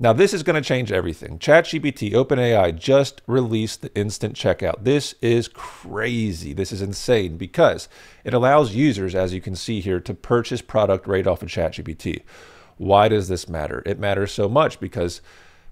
Now, this is going to change everything. ChatGPT, OpenAI just released the instant checkout. This is crazy. This is insane because it allows users, as you can see here, to purchase product right off of ChatGPT. Why does this matter? It matters so much because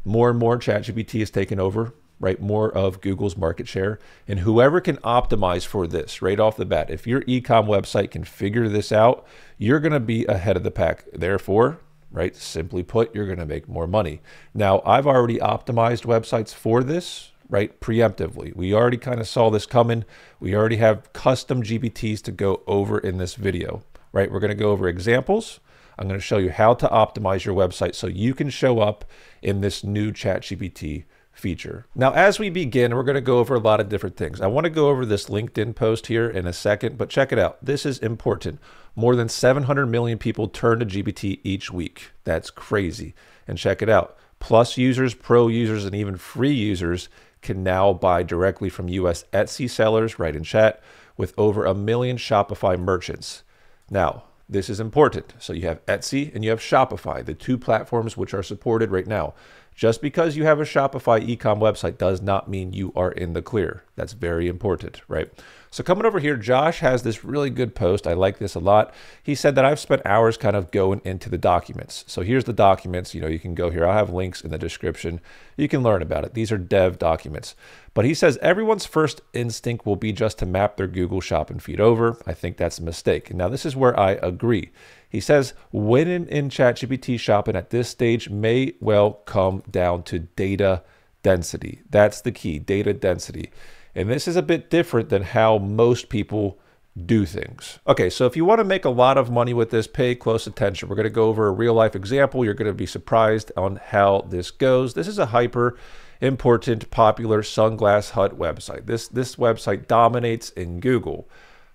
more and more ChatGPT is taking over, right? More of Google's market share. And whoever can optimize for this right off the bat, if your ecom website can figure this out, you're going to be ahead of the pack. Therefore, right? Simply put, you're going to make more money. Now, I've already optimized websites for this, right? Preemptively. We already kind of saw this coming. We already have custom GPTs to go over in this video, right? We're going to go over examples. I'm going to show you how to optimize your website so you can show up in this new ChatGPT feature. Now, as we begin, we're going to go over a lot of different things. I want to go over this LinkedIn post here in a second, but check it out. This is important. More than 700 million people turn to GPT each week. That's crazy. And check it out. Plus users, pro users, and even free users can now buy directly from US Etsy sellers right in chat with over a million Shopify merchants. Now, this is important. So you have Etsy and you have Shopify, the two platforms which are supported right now. Just because you have a Shopify ecom website does not mean you are in the clear. That's very important, right? So coming over here, Josh has this really good post. I like this a lot. He said that I've spent hours kind of going into the documents. So here's the documents. You know, you can go here. I'll have links in the description. You can learn about it. These are dev documents. But he says everyone's first instinct will be just to map their Google shopping feed over. I think that's a mistake. Now, this is where I agree. He says winning in ChatGPT shopping at this stage may well come down to data density. That's the key, data density. And this is a bit different than how most people do things. Okay, so if you want to make a lot of money with this, pay close attention. We're going to go over a real life example. You're going to be surprised on how this goes. This is a hyper important popular sunglass hut website. This this website dominates in Google.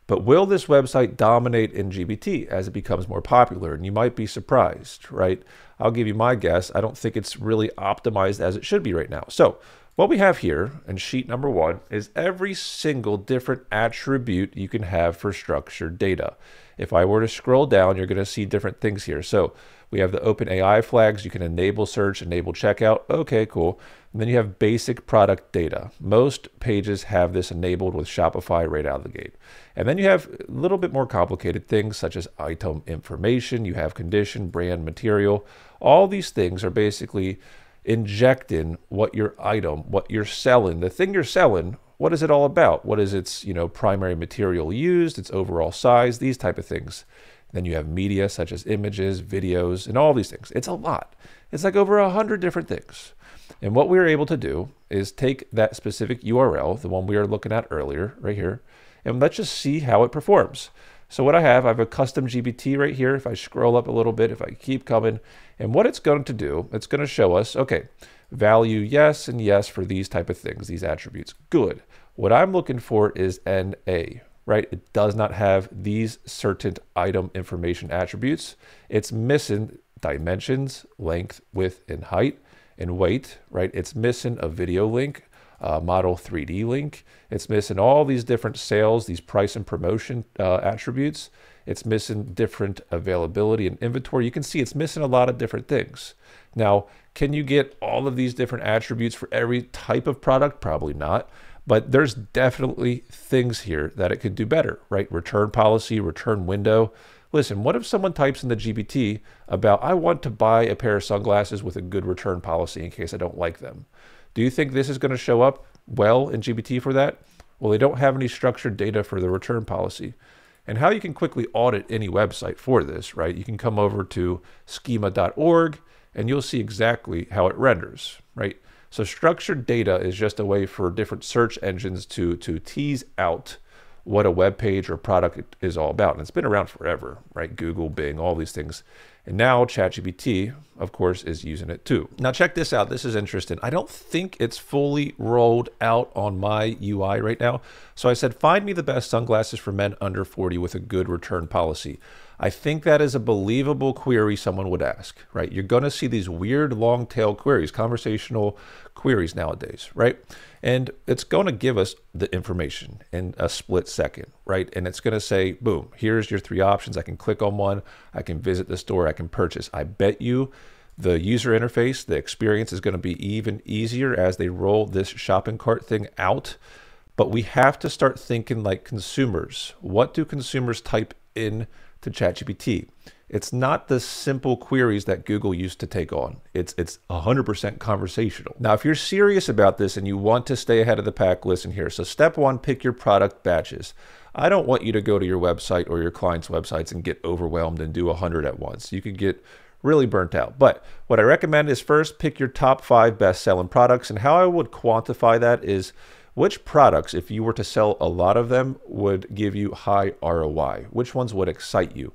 But will this website dominate in GPT as it becomes more popular? And you might be surprised, right? I'll give you my guess. I don't think it's really optimized as it should be right now. So what we have here in sheet number one is every single different attribute you can have for structured data. If I were to scroll down, you're going to see different things here. So we have the OpenAI flags. You can enable search, enable checkout. Okay, cool. And then you have basic product data. Most pages have this enabled with Shopify right out of the gate. And then you have a little bit more complicated things such as item information. You have condition, brand, material. All these things are basically injecting what your item, what you're selling, the thing you're selling, what is it all about? What is its, you know, primary material used, its overall size, these type of things. Then you have media such as images, videos, and all these things. It's a lot. It's like over a hundred different things. And what we are able to do is take that specific URL, the one we are looking at earlier, right here, and let's just see how it performs. So what I have, I have a custom GPT right here. If I scroll up a little bit, if I keep coming, and what it's going to do, it's going to show us, okay, value yes and yes for these type of things, these attributes. Good. What I'm looking for is NA, right? It does not have these certain item information attributes. It's missing dimensions, length, width, and height, and weight, right? It's missing a video link, model 3D link. It's missing all these different sales, these price and promotion uh, attributes. It's missing different availability and inventory. You can see it's missing a lot of different things. Now, can you get all of these different attributes for every type of product? Probably not. But there's definitely things here that it could do better, right? Return policy, return window. Listen, what if someone types in the GPT about, I want to buy a pair of sunglasses with a good return policy in case I don't like them? Do you think this is going to show up well in GPT for that? Well, they don't have any structured data for the return policy. And how you can quickly audit any website for this, right? You can come over to schema.org and you'll see exactly how it renders, right? So structured data is just a way for different search engines to, to tease out what a web page or product is all about. And it's been around forever, right? Google, Bing, all these things and now ChatGPT, of course, is using it too. Now check this out. This is interesting. I don't think it's fully rolled out on my UI right now. So I said, find me the best sunglasses for men under 40 with a good return policy. I think that is a believable query someone would ask, right? You're going to see these weird long tail queries, conversational queries nowadays, right? And it's going to give us the information in a split second, right? And it's going to say, boom, here's your three options. I can click on one, I can visit the store, I can purchase. I bet you The user interface, the experience is going to be even easier as they roll this shopping cart thing out. But we have to start thinking like consumers. What do consumers type in to ChatGPT? It's not the simple queries that Google used to take on. It's it's 100% conversational. Now, if you're serious about this and you want to stay ahead of the pack, listen here. So step 1, pick your product batches. I don't want you to go to your website or your client's websites and get overwhelmed and do 100 at once. You could get really burnt out. But what I recommend is first pick your top 5 best-selling products and how I would quantify that is which products, if you were to sell a lot of them, would give you high ROI? Which ones would excite you?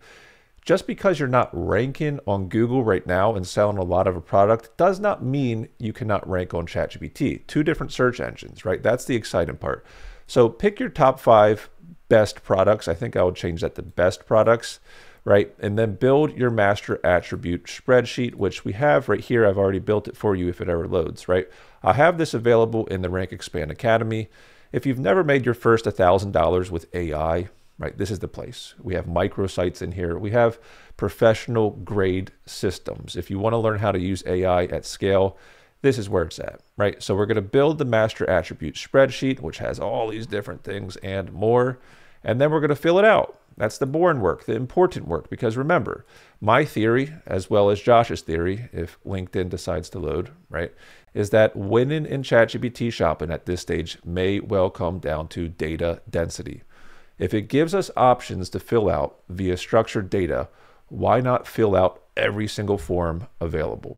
Just because you're not ranking on Google right now and selling a lot of a product does not mean you cannot rank on ChatGPT. Two different search engines, right? That's the exciting part. So pick your top five best products. I think I would change that to best products, right? And then build your master attribute spreadsheet, which we have right here. I've already built it for you if it ever loads, right? I have this available in the Rank Expand Academy. If you've never made your first $1,000 with AI, right? This is the place. We have microsites in here. We have professional grade systems. If you want to learn how to use AI at scale, this is where it's at, right? So we're going to build the master attribute spreadsheet, which has all these different things and more. And then we're going to fill it out. That's the born work, the important work. Because remember, my theory, as well as Josh's theory, if LinkedIn decides to load, right, is that winning in ChatGPT shopping at this stage may well come down to data density. If it gives us options to fill out via structured data, why not fill out every single form available?